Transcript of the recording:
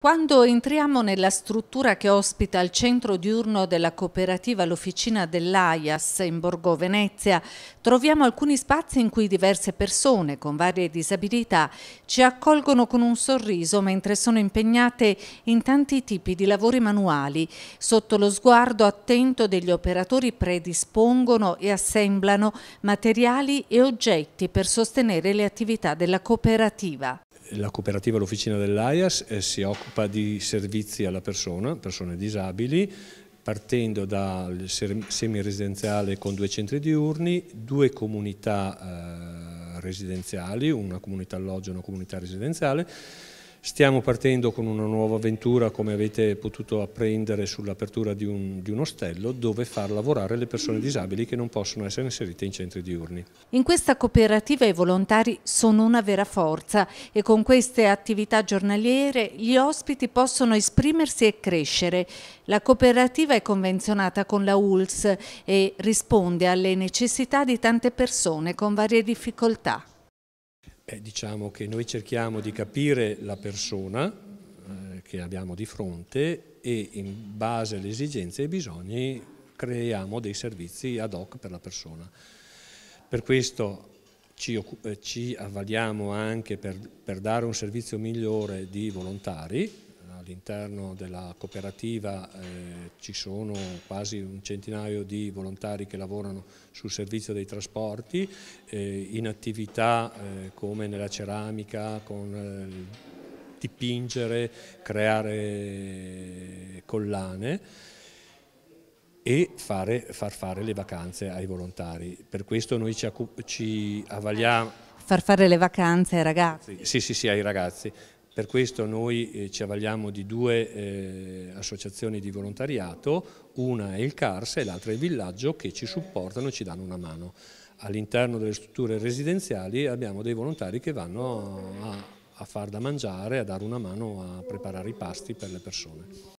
Quando entriamo nella struttura che ospita il centro diurno della cooperativa L'Officina dell'AIAS in Borgo Venezia, troviamo alcuni spazi in cui diverse persone con varie disabilità ci accolgono con un sorriso mentre sono impegnate in tanti tipi di lavori manuali. Sotto lo sguardo attento degli operatori predispongono e assemblano materiali e oggetti per sostenere le attività della cooperativa. La cooperativa L'Officina dell'AIAS eh, si occupa di servizi alla persona, persone disabili, partendo dal semiresidenziale con due centri diurni, due comunità eh, residenziali, una comunità alloggio e una comunità residenziale, Stiamo partendo con una nuova avventura, come avete potuto apprendere, sull'apertura di, un, di un ostello dove far lavorare le persone disabili che non possono essere inserite in centri diurni. In questa cooperativa i volontari sono una vera forza e con queste attività giornaliere gli ospiti possono esprimersi e crescere. La cooperativa è convenzionata con la ULS e risponde alle necessità di tante persone con varie difficoltà. Eh, diciamo che noi cerchiamo di capire la persona eh, che abbiamo di fronte e in base alle esigenze e ai bisogni creiamo dei servizi ad hoc per la persona. Per questo ci, eh, ci avvaliamo anche per, per dare un servizio migliore di volontari, all'interno della cooperativa eh, ci sono quasi un centinaio di volontari che lavorano sul servizio dei trasporti, eh, in attività eh, come nella ceramica, con eh, dipingere, creare collane e fare, far fare le vacanze ai volontari. Per questo noi ci, ci avvaliamo... Far fare le vacanze ai ragazzi? Sì, sì, sì, ai ragazzi. Per questo noi eh, ci avvaliamo di due eh, associazioni di volontariato, una è il CARS e l'altra è il Villaggio che ci supportano e ci danno una mano. All'interno delle strutture residenziali abbiamo dei volontari che vanno a, a far da mangiare, a dare una mano a preparare i pasti per le persone.